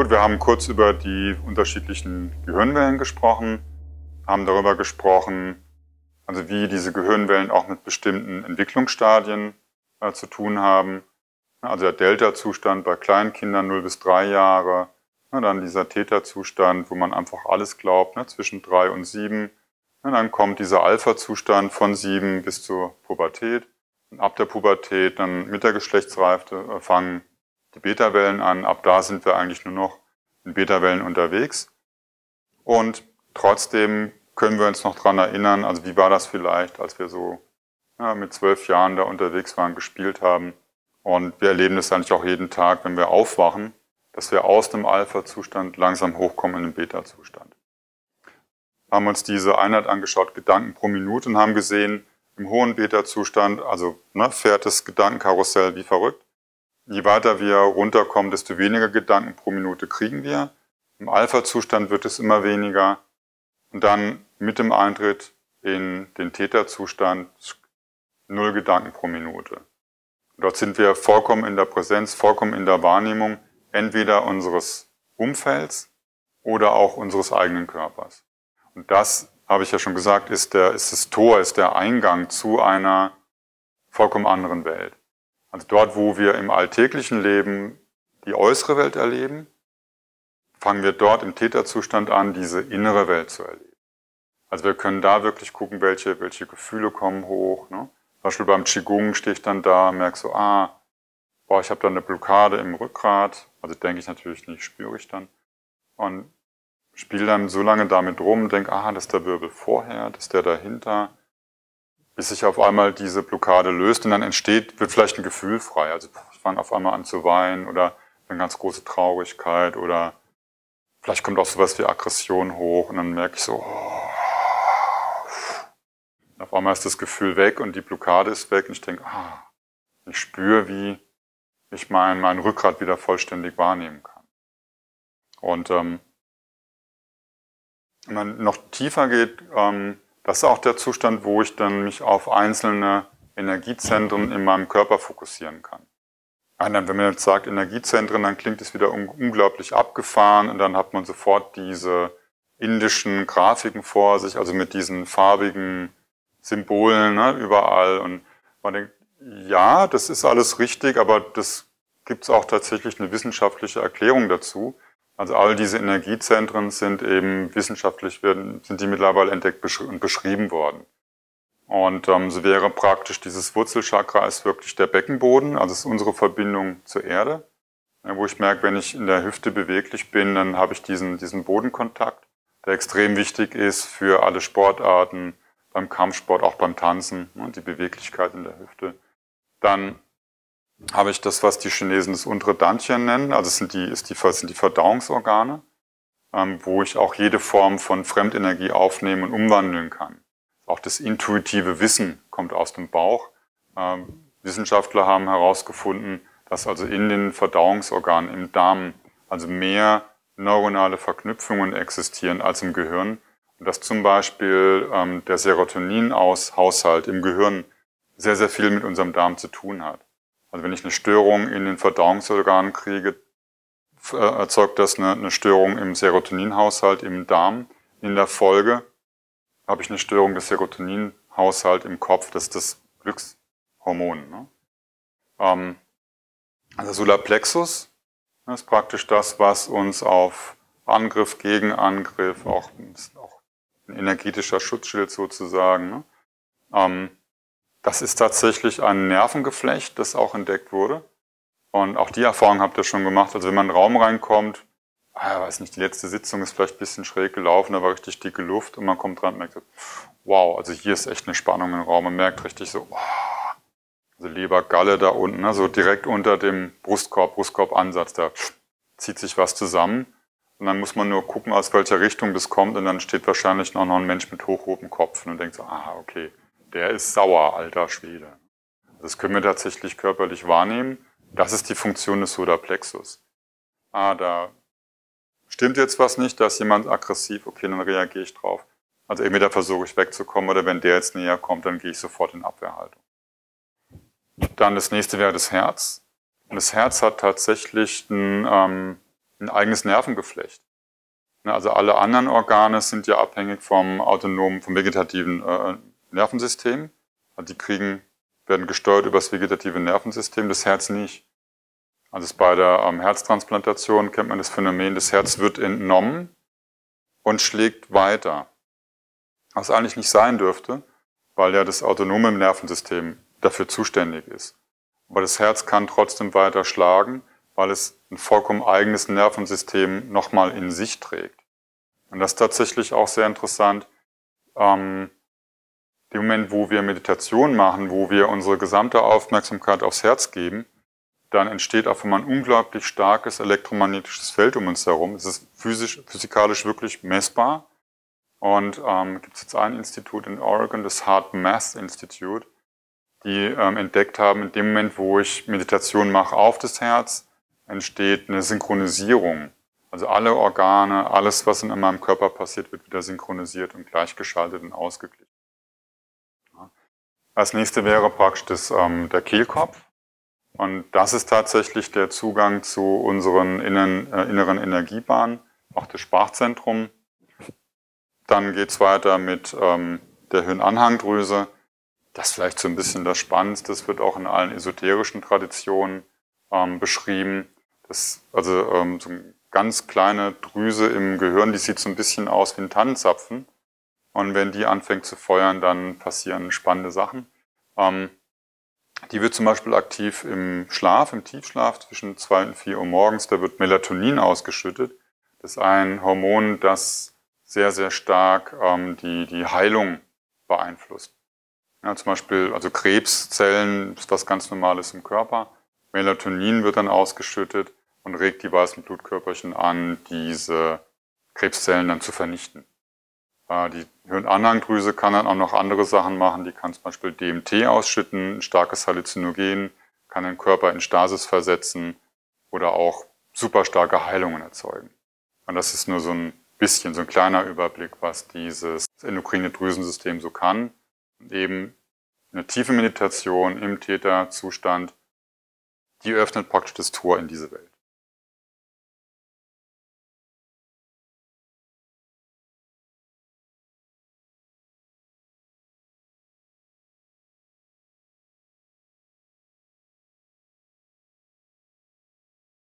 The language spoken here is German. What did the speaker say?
Gut, wir haben kurz über die unterschiedlichen Gehirnwellen gesprochen, haben darüber gesprochen, also wie diese Gehirnwellen auch mit bestimmten Entwicklungsstadien äh, zu tun haben. Also der Delta-Zustand bei kleinen Kindern 0 bis 3 Jahre, na, dann dieser Theta-Zustand, wo man einfach alles glaubt, ne, zwischen 3 und 7. Na, dann kommt dieser Alpha-Zustand von 7 bis zur Pubertät. Und ab der Pubertät, dann mit der Geschlechtsreife, äh, fangen die Beta-Wellen an. Ab da sind wir eigentlich nur noch in Beta-Wellen unterwegs. Und trotzdem können wir uns noch dran erinnern, also wie war das vielleicht, als wir so ja, mit zwölf Jahren da unterwegs waren, gespielt haben. Und wir erleben das eigentlich auch jeden Tag, wenn wir aufwachen, dass wir aus dem Alpha-Zustand langsam hochkommen in den Beta-Zustand. Haben uns diese Einheit angeschaut, Gedanken pro Minute, und haben gesehen, im hohen Beta-Zustand, also ne, fährt das Gedankenkarussell wie verrückt. Je weiter wir runterkommen, desto weniger Gedanken pro Minute kriegen wir. Im Alpha-Zustand wird es immer weniger. Und dann mit dem Eintritt in den Täterzustand null Gedanken pro Minute. Dort sind wir vollkommen in der Präsenz, vollkommen in der Wahrnehmung, entweder unseres Umfelds oder auch unseres eigenen Körpers. Und das, habe ich ja schon gesagt, ist, der, ist das Tor, ist der Eingang zu einer vollkommen anderen Welt. Also dort, wo wir im alltäglichen Leben die äußere Welt erleben, fangen wir dort im Täterzustand an, diese innere Welt zu erleben. Also wir können da wirklich gucken, welche, welche Gefühle kommen hoch. Ne? Zum Beispiel beim Qigong stehe ich dann da, merke so, ah, boah, ich habe da eine Blockade im Rückgrat. Also denke ich natürlich nicht, spüre ich dann. Und spiele dann so lange damit rum, denke, ah, das ist der Wirbel vorher, das ist der dahinter, bis sich auf einmal diese Blockade löst und dann entsteht, wird vielleicht ein Gefühl frei. Also ich fange auf einmal an zu weinen oder eine ganz große Traurigkeit oder vielleicht kommt auch sowas wie Aggression hoch und dann merke ich so, oh, auf einmal ist das Gefühl weg und die Blockade ist weg und ich denke, ah, ich spüre, wie ich mein, mein Rückgrat wieder vollständig wahrnehmen kann. Und ähm, wenn man noch tiefer geht, ähm, das ist auch der Zustand, wo ich dann mich auf einzelne Energiezentren in meinem Körper fokussieren kann. Dann, wenn man jetzt sagt Energiezentren, dann klingt es wieder un unglaublich abgefahren und dann hat man sofort diese indischen Grafiken vor sich, also mit diesen farbigen Symbolen ne, überall. Und man denkt, ja, das ist alles richtig, aber das gibt es auch tatsächlich eine wissenschaftliche Erklärung dazu. Also all diese Energiezentren sind eben wissenschaftlich sind die mittlerweile entdeckt und beschrieben worden. Und ähm, so wäre praktisch dieses Wurzelchakra ist wirklich der Beckenboden, also ist unsere Verbindung zur Erde, wo ich merke, wenn ich in der Hüfte beweglich bin, dann habe ich diesen, diesen Bodenkontakt, der extrem wichtig ist für alle Sportarten, beim Kampfsport, auch beim Tanzen, ne, die Beweglichkeit in der Hüfte. Dann habe ich das, was die Chinesen das untere Dantchen nennen, also sind die, ist die, sind die Verdauungsorgane, ähm, wo ich auch jede Form von Fremdenergie aufnehmen und umwandeln kann. Auch das intuitive Wissen kommt aus dem Bauch. Ähm, Wissenschaftler haben herausgefunden, dass also in den Verdauungsorganen im Darm also mehr neuronale Verknüpfungen existieren als im Gehirn dass zum Beispiel ähm, der Serotoninhaushalt im Gehirn sehr, sehr viel mit unserem Darm zu tun hat. Also wenn ich eine Störung in den Verdauungsorganen kriege, äh, erzeugt das eine, eine Störung im Serotoninhaushalt im Darm. In der Folge habe ich eine Störung des Serotoninhaushalts im Kopf, das ist das Glückshormon. Ne? Ähm, also Solarplexus ist praktisch das, was uns auf Angriff, Gegenangriff, auch, auch ein energetischer Schutzschild sozusagen. Ne? Ähm, das ist tatsächlich ein Nervengeflecht, das auch entdeckt wurde. Und auch die Erfahrung habt ihr schon gemacht. Also wenn man in einen Raum reinkommt, ah, weiß nicht, die letzte Sitzung ist vielleicht ein bisschen schräg gelaufen, da war richtig dicke Luft und man kommt dran und merkt wow, also hier ist echt eine Spannung im Raum. Man merkt richtig so, wow, also Leber, Galle da unten, ne, so direkt unter dem Brustkorb, Brustkorbansatz, da zieht sich was zusammen. Und dann muss man nur gucken, aus welcher Richtung das kommt. Und dann steht wahrscheinlich noch ein Mensch mit hochrotem Kopf und denkt so, ah, okay, der ist sauer, alter Schwede. Das können wir tatsächlich körperlich wahrnehmen. Das ist die Funktion des Sodaplexus. Ah, da stimmt jetzt was nicht, da ist jemand aggressiv, okay, dann reagiere ich drauf. Also entweder versuche ich wegzukommen oder wenn der jetzt näher kommt, dann gehe ich sofort in Abwehrhaltung. Dann das nächste wäre das Herz. Und das Herz hat tatsächlich ein, ähm, ein eigenes Nervengeflecht. Ne, also alle anderen Organe sind ja abhängig vom autonomen, vom vegetativen äh, Nervensystem. Also die kriegen, werden gesteuert über das vegetative Nervensystem, das Herz nicht. Also bei der ähm, Herztransplantation kennt man das Phänomen, das Herz wird entnommen und schlägt weiter. Was eigentlich nicht sein dürfte, weil ja das autonome Nervensystem dafür zuständig ist. Aber das Herz kann trotzdem weiter schlagen, weil es ein vollkommen eigenes Nervensystem nochmal in sich trägt. Und das ist tatsächlich auch sehr interessant. Ähm, dem Moment, wo wir Meditation machen, wo wir unsere gesamte Aufmerksamkeit aufs Herz geben, dann entsteht auf einmal ein unglaublich starkes elektromagnetisches Feld um uns herum. Es ist physisch, physikalisch wirklich messbar. Und ähm, gibt es jetzt ein Institut in Oregon, das Heart Math Institute, die ähm, entdeckt haben, in dem Moment, wo ich Meditation mache auf das Herz, entsteht eine Synchronisierung. Also alle Organe, alles, was in meinem Körper passiert, wird wieder synchronisiert und gleichgeschaltet und ausgeglichen. Als nächste wäre praktisch das, ähm, der Kehlkopf. Und das ist tatsächlich der Zugang zu unseren innen, äh, inneren Energiebahnen, auch das Sprachzentrum. Dann geht's weiter mit ähm, der Hirnanhangdrüse. Das ist vielleicht so ein bisschen das Spannendste. Das wird auch in allen esoterischen Traditionen ähm, beschrieben. Das, also ähm, so eine ganz kleine Drüse im Gehirn, die sieht so ein bisschen aus wie ein Tannenzapfen. Und wenn die anfängt zu feuern, dann passieren spannende Sachen. Ähm, die wird zum Beispiel aktiv im Schlaf, im Tiefschlaf zwischen zwei und vier Uhr morgens. Da wird Melatonin ausgeschüttet. Das ist ein Hormon, das sehr, sehr stark ähm, die, die Heilung beeinflusst. Ja, zum Beispiel, also Krebszellen ist was ganz Normales im Körper. Melatonin wird dann ausgeschüttet und regt die weißen Blutkörperchen an, diese Krebszellen dann zu vernichten. Äh, die Hirnanhangdrüse kann dann auch noch andere Sachen machen. Die kann zum Beispiel DMT ausschütten, ein starkes Halluzinogen, kann den Körper in Stasis versetzen oder auch super starke Heilungen erzeugen. Und das ist nur so ein bisschen, so ein kleiner Überblick, was dieses endokrine Drüsensystem so kann. Und eben eine tiefe Meditation im Täterzustand, die öffnet praktisch das Tor in diese Welt.